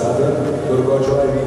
esnada Uruguay